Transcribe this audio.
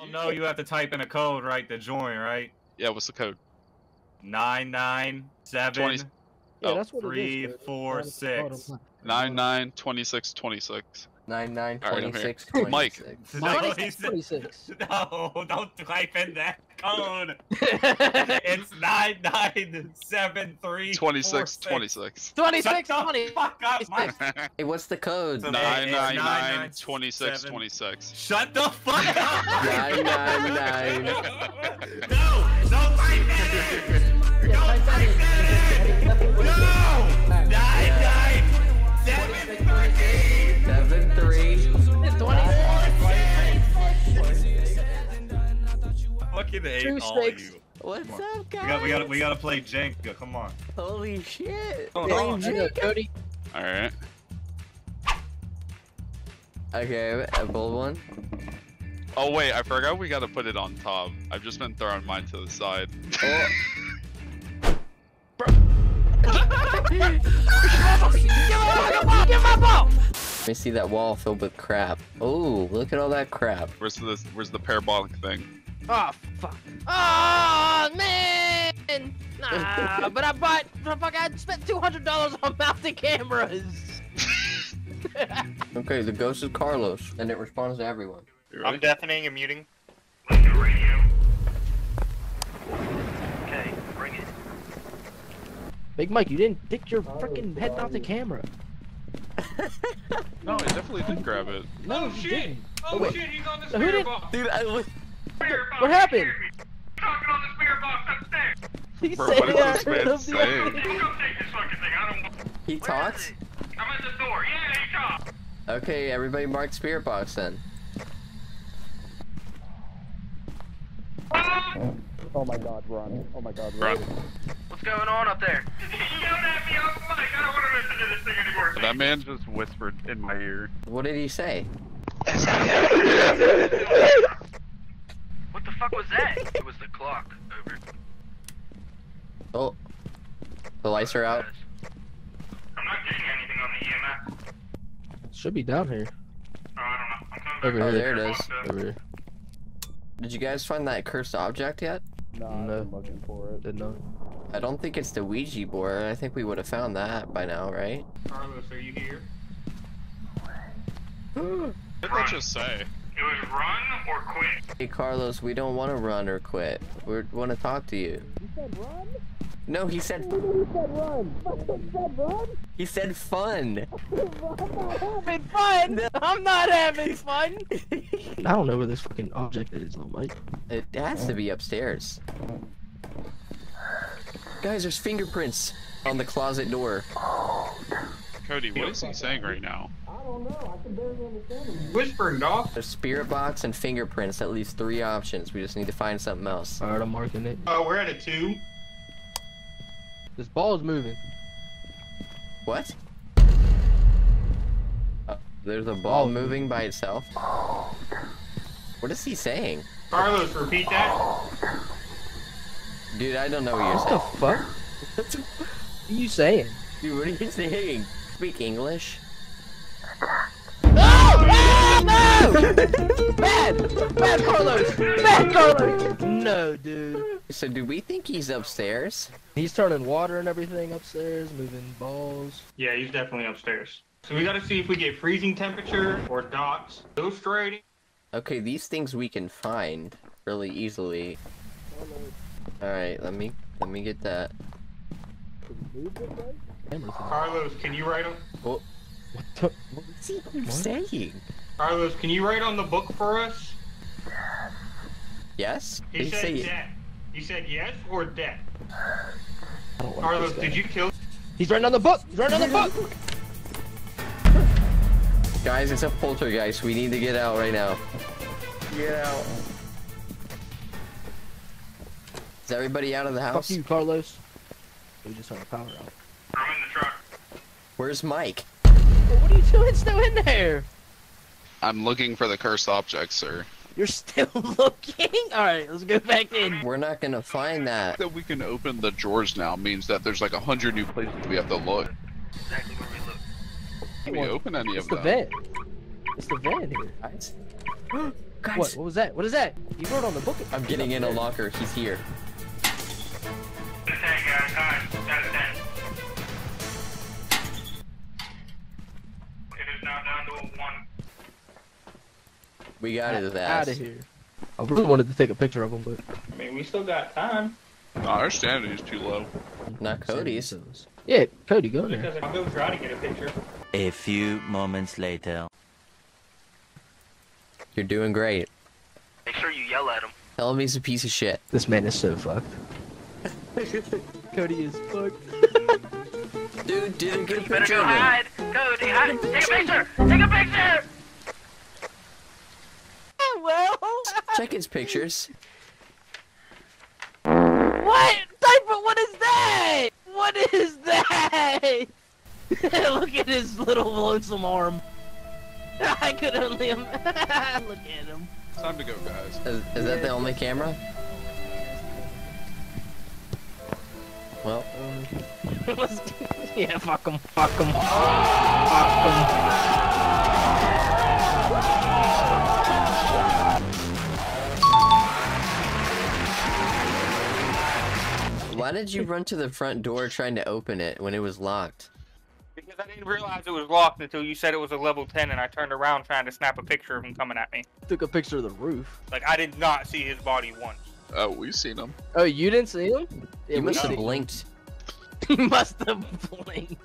Oh no, you have to type in a code, right, to join, right? Yeah, what's the code? Nine nine seven Twenty- Yeah, Oh, that's what it three is. four six. Nine nine twenty six twenty six. Nine nine All right, I'm twenty here. six Mike. twenty six. No, he 26, said- 26. no, don't type in that code. it's nine nine seven three Twenty four, six twenty six. 26, Shut the 20. fuck up, Mike. Hey, what's the code? So- Nine it's nine nine, nine nine, twenty six seven. twenty six. Shut the fuck up. Nine, nine, nine. No, don't type that in. Yeah, Don't type that type in. that in. No. Nine nine Fucking hate Two all of you. What's Come up, guys? We got, we got, we got to play Jenga. Come on. Holy shit. Hold Playing on. Cody. All right. Okay, a bold one. Oh wait, I forgot we gotta put it on top. I've just been throwing mine to the side. Oh, Give my ball! let me see that wall filled with crap. Oh, look at all that crap. Where's this? Where's the parabolic thing? Oh, fuck. Oh, man! Nah, but I bought, fuck, I spent $200 on mounted cameras. Okay, the ghost is Carlos, and it responds to everyone. I'm deafening and muting. Okay, bring it. Big Mike, you didn't dick your freaking head mounted camera. No, I definitely did grab it. No, Oh, you shit. didn't. Oh, wait. shit, he's on the So who spirit did- box. Dude, I look. Spirit box, What happened? scared. Talking on the spirit box upstairs. He Bro, said what is I this man saying? other You day. come take this fucking thing. I don't want. He talks? I'm at the door. Yeah, he talks. Okay, everybody mark spirit box then. Oh my god, Ron. Oh my god, Ron. What's going on up there? He yelled at me off mic. I don't want to listen to this thing anymore. That man just whispered in my ear. What did he say? What fuck was that? it was the clock. Over. Oh, the lights are out. I'm not getting anything on the EMF. Should be down here. Oh, I don't know. I'm coming back Over Oh, the there it spirit is. box, though. Over here. Did you guys find that cursed object yet? No, I'm looking for it. Did not. I don't think it's the Ouija board. I think we would have found that by now, right? Carlos, are you here? What did that just say? It was run or quit. Hey, Carlos, we don't want to run or quit. We want to talk to you. You said run? No, he said You said run. Fucking said run? he said fun. I'm having fun! I'm not having fun! I don't know where this fucking object is, though, Mike. It has to be upstairs. Guys, there's fingerprints on the closet door. Cody, what is he saying right now? Whispering, dog. There's spirit box and fingerprints. That leaves three options. We just need to find something else. Alright, I'm marking it. Oh, we're at a two. This ball is moving. What? Uh, there's a ball moving by itself. What is he saying? Carlos, repeat that. Dude, I don't know what you're saying. What the saying. fuck? What are you saying? Dude, what are you saying? Speak English. No! No! Bad! Bad Carlos! Bad Carlos! No, dude. So do we think he's upstairs? He's turning water and everything upstairs, moving balls. Yeah, he's definitely upstairs. So we gotta see if we get freezing temperature or dots. Ghost writing. Okay, these things we can find really easily. Alright, let me let me get that. Carlos, can you write on? What the- What's he What? saying? Carlos, can you write on the book for us? Yes? He said say death. You said yes or death. Like Carlos, did you kill? He's writing on the book! He's writing on the book! Guys, it's a poltergeist. We need to get out right now. Get out. Is everybody out of the house? Fuck house? you, Carlos. We just turned the power out. I'm in the truck. Where's Mike? Well, what are you doing still in there? I'm looking for the cursed object, sir. You're still looking? Alright, let's go back in. We're not gonna find that. That we can open the drawers now means that there's like a hundred new places we have to look. Exactly where we look. Can we open any of them? It's of the them? vent. It's the vent here. Guys? Guys, What? What was that? What is that? You wrote on the book. I'm getting in a locker. He's here. We got his Out of here. I really wanted to take a picture of him, but I mean, we still got time. No, our standard is too low. Not Cody's. Yeah, Cody, go there. Because I'll go try to get a picture. A few moments later. You're doing great. Make sure you yell at him. Tell him he's a piece of shit. This man is so fucked. Cody is fucked. Dude, didn't get a picture of him. Hide. Cody, hide. Take a picture. Take a picture. well, Check his pictures. what? Diaper, what is that? What is that? Look at his little lonesome arm. I could only im- look at him. It's time to go, guys. Is, is that the only camera? Well, Let's- yeah, fuck him, fuck him, fuck him. why did you run to the front door trying to open it when it was locked? Because I didn't realize it was locked until you said it was a level 10 and I turned around trying to snap a picture of him coming at me. Took a picture of the roof. Like, I did not see his body once. Oh, we've seen him. Oh, you didn't see him? Yeah, you must have see- blinked. He must have blinked.